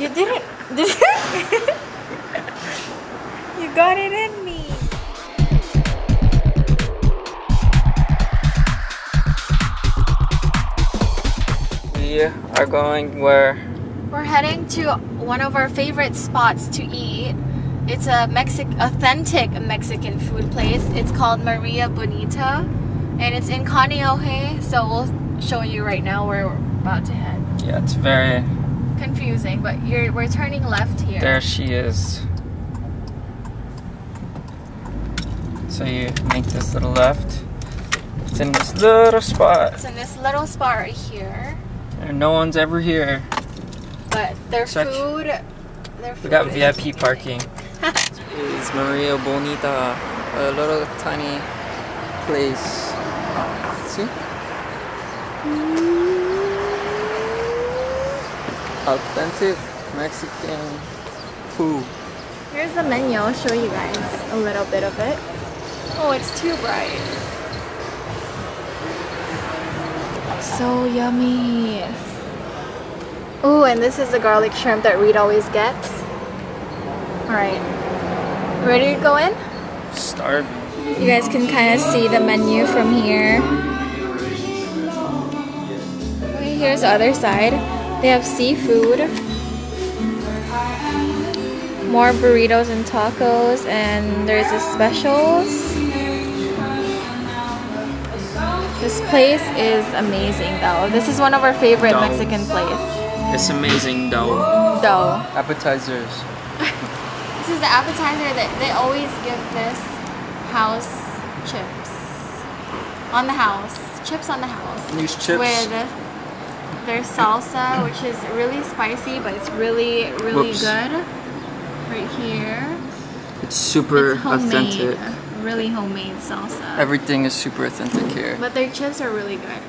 You didn't. Did you? you got it in me. We are going where? We're heading to one of our favorite spots to eat. It's a Mexic authentic Mexican food place. It's called Maria Bonita and it's in Kaneohe. So we'll show you right now where we're about to head. Yeah, it's very. Confusing, but you're we're turning left here. There she is. So you make this little left. It's in this little spot. It's in this little spot right here. And no one's ever here. But their Such- food, their food We got VIP parking. is Maria Bonita, a little tiny place. Ah, see? Authentic Mexican food. Here's the menu. I'll show you guys a little bit of it. Oh, it's too bright. So yummy. Oh, and this is the garlic shrimp that Reed always gets. Alright. Ready to go in? Starving. You guys can kind of see the menu from here. Okay, here's the other side. They have seafood, more burritos and tacos, and there's the specials. This place is amazing though. This is one of our favorite Dough. Mexican place. It's amazing though. Dough. Appetizers. This is the appetizer that they always give this house chips. On the house. Chips on the house. These chips. With their salsa, which is really spicy, but it's really, really Whoops. good. Right here. It's super It's authentic. Really homemade salsa. Everything is super authentic here. but their chips are really good.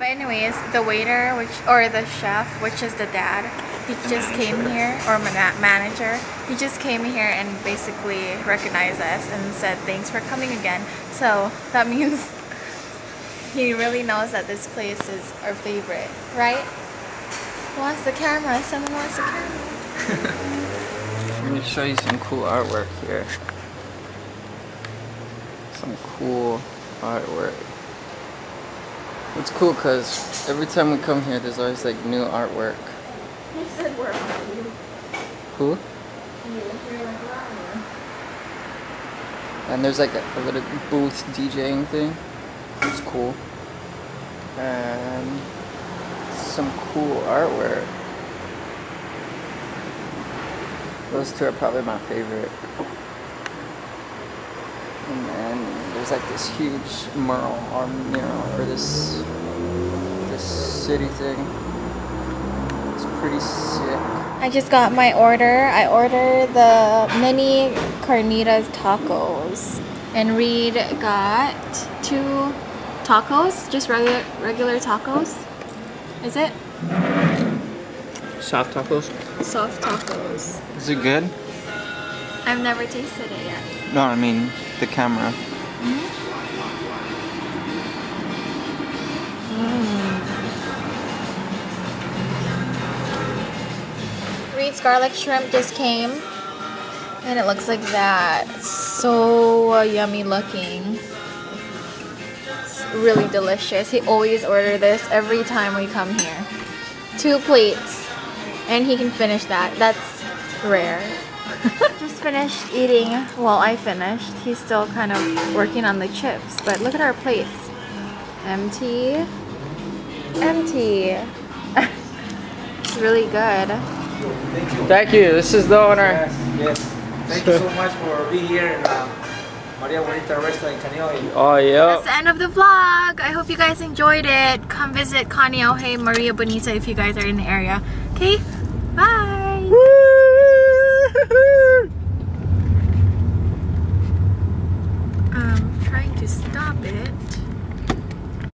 But anyways, the waiter, which or the chef, which is the dad, he just came here, or mana- manager, he just came here and basically recognized us and said thanks for coming again. So that means he really knows that this place is our favorite, right? Who wants the camera? Someone wants the camera. I'm gonna show you some cool artwork here. Some cool artwork. It's cool because every time we come here, there's always like new artwork. He said we're on you. Cool. And there's like a, a little booth DJing thing. It's cool. And some cool artwork. Those two are probably my favorite. And there's like this huge mural or mural or this this city thing. It's pretty sick. I just got my order. I ordered the mini carnitas tacos. And Reed got two tacos, just regular regular tacos. Is it? Soft tacos. Soft tacos. Is it good? I've never tasted it yet. No, I mean the camera. Mm. Reed's garlic shrimp just came. And it looks like that. So yummy looking. It's really delicious. He always order this every time we come here. Two plates. And he can finish that. That's rare. just finished eating. Well, I finished. He's still kind of working on the chips. But look at our plates. Empty. Empty. it's really good. Thank you. This is the owner. Yes, yes. Thank you so much for being here in uh, Maria Bonita Restaurant in Kaneohe. Oh yeah. That's the end of the vlog. I hope you guys enjoyed it. Come visit Kaneohe Maria Bonita if you guys are in the area. Okay,